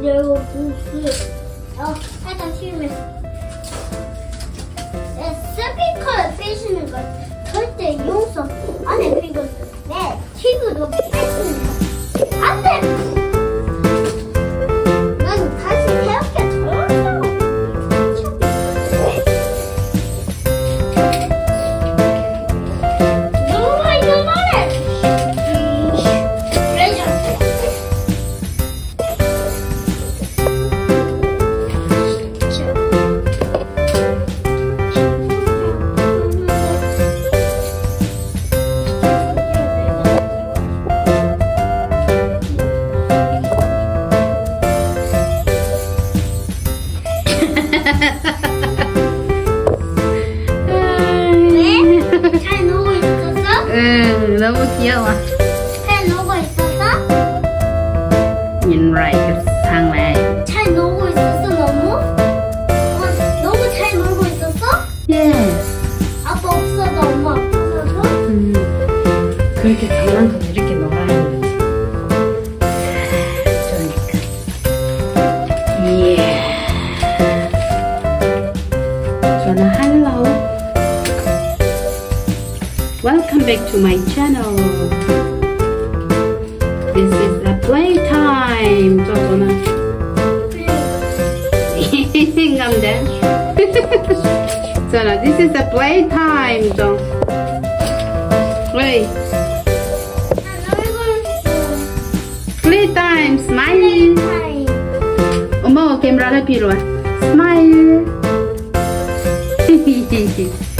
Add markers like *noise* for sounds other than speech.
Video boosters. Oh, I got human. It's simply called fishing because they use some other figures. That, she could 왜? 잘 놀고 있었어? 응, 너무 귀여워. 잘 놀고 있었어? Nhìn rồi cái sang này. 잘 놀고 있었어 너무? 어, 너무 잘 놀고 있었어? Yes. 아빠 없어도 엄마 없어도? 음. 그렇게 장난감 Warna Hello. Welcome back to my channel. This is the playtime Totona. *laughs* Ngam there So now this is the playtime So Play Playtime, smiling Omo, camera happy Smile. 嘿嘿嘿